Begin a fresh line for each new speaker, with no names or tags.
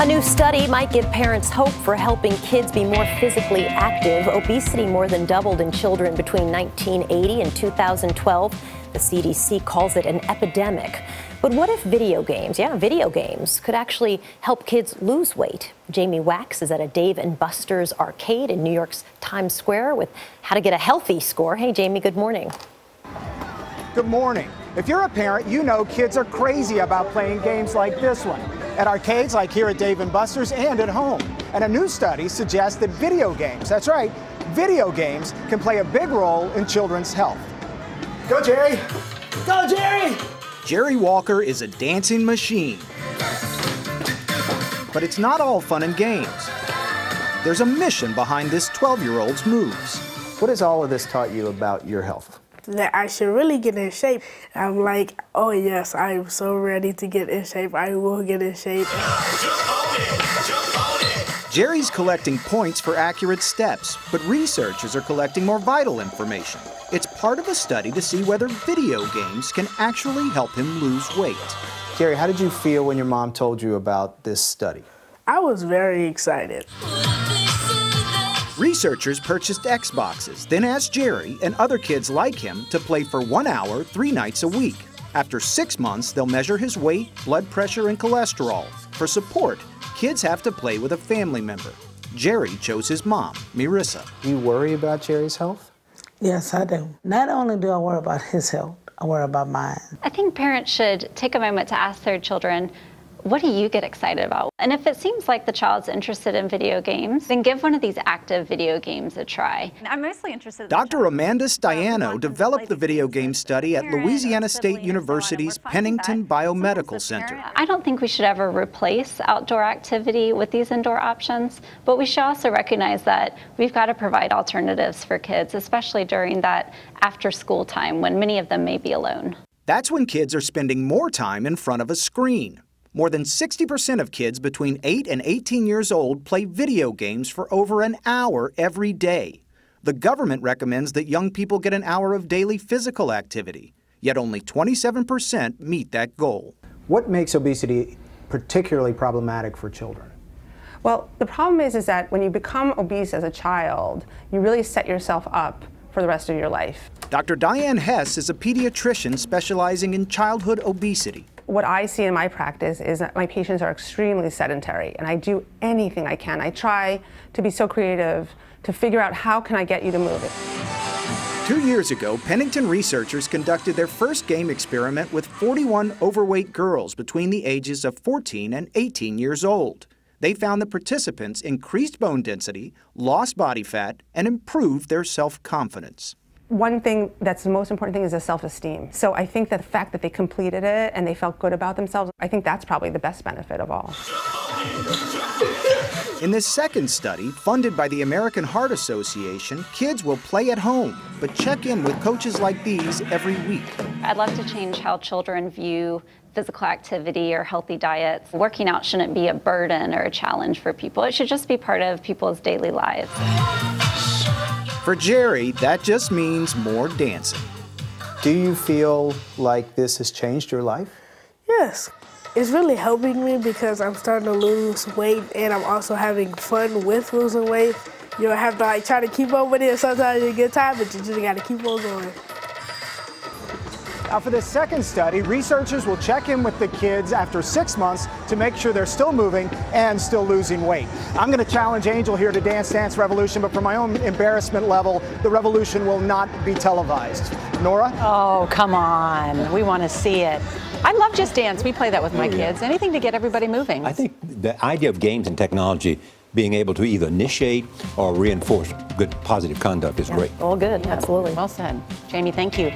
A new study might give parents hope for helping kids be more physically active. Obesity more than doubled in children between 1980 and 2012. The CDC calls it an epidemic. But what if video games, yeah, video games, could actually help kids lose weight? Jamie Wax is at a Dave and Buster's arcade in New York's Times Square with how to get a healthy score. Hey, Jamie, good morning.
Good morning. If you're a parent, you know kids are crazy about playing games like this one at arcades like here at Dave & Buster's and at home. And a new study suggests that video games, that's right, video games can play a big role in children's health. Go, Jerry! Go, Jerry!
Jerry Walker is a dancing machine. But it's not all fun and games. There's a mission behind this 12-year-old's moves.
What has all of this taught you about your health?
That I should really get in shape. I'm like, oh yes, I'm so ready to get in shape. I will get in shape.
Jerry's collecting points for accurate steps, but researchers are collecting more vital information. It's part of a study to see whether video games can actually help him lose weight.
Jerry, how did you feel when your mom told you about this study?
I was very excited.
Researchers purchased Xboxes, then asked Jerry and other kids like him to play for one hour, three nights a week. After six months, they'll measure his weight, blood pressure, and cholesterol. For support, kids have to play with a family member. Jerry chose his mom, Marissa.
You worry about Jerry's health?
Yes, I do. Not only do I worry about his health, I worry about mine.
I think parents should take a moment to ask their children, what do you get excited about? And if it seems like the child's interested in video games, then give one of these active video games a try.
I'm mostly interested.
Dr. Amanda Staiano developed the video game study at Louisiana State University's Pennington Biomedical Center.
I don't think we should ever replace outdoor activity with these indoor options, but we should also recognize that we've got to provide alternatives for kids, especially during that after school time when many of them may be alone.
That's when kids are spending more time in front of a screen. More than 60% of kids between 8 and 18 years old play video games for over an hour every day. The government recommends that young people get an hour of daily physical activity, yet only 27% meet that goal.
What makes obesity particularly problematic for children?
Well, the problem is, is that when you become obese as a child, you really set yourself up for the rest of your life.
Dr. Diane Hess is a pediatrician specializing in childhood obesity
what I see in my practice is that my patients are extremely sedentary and I do anything I can. I try to be so creative to figure out how can I get you to move it.
Two years ago, Pennington researchers conducted their first game experiment with 41 overweight girls between the ages of 14 and 18 years old. They found the participants increased bone density, lost body fat, and improved their self-confidence
one thing that's the most important thing is the self-esteem. So I think that the fact that they completed it and they felt good about themselves, I think that's probably the best benefit of all.
In this second study, funded by the American Heart Association, kids will play at home, but check in with coaches like these every week.
I'd love to change how children view physical activity or healthy diets. Working out shouldn't be a burden or a challenge for people. It should just be part of people's daily lives.
For Jerry, that just means more dancing.
Do you feel like this has changed your life?
Yes. It's really helping me because I'm starting to lose weight and I'm also having fun with losing weight. You don't have to like try to keep up with it. Sometimes you get tired, but you just gotta keep on going.
Now for this second study, researchers will check in with the kids after six months to make sure they're still moving and still losing weight. I'm going to challenge Angel here to Dance Dance Revolution, but for my own embarrassment level, the revolution will not be televised. Nora?
Oh, come on. We want to see it. I love Just Dance. We play that with my oh, kids. Anything to get everybody moving.
I think the idea of games and technology being able to either initiate or reinforce good positive conduct is
yeah.
great.
All good, yeah. absolutely. Well said. Jamie, thank you.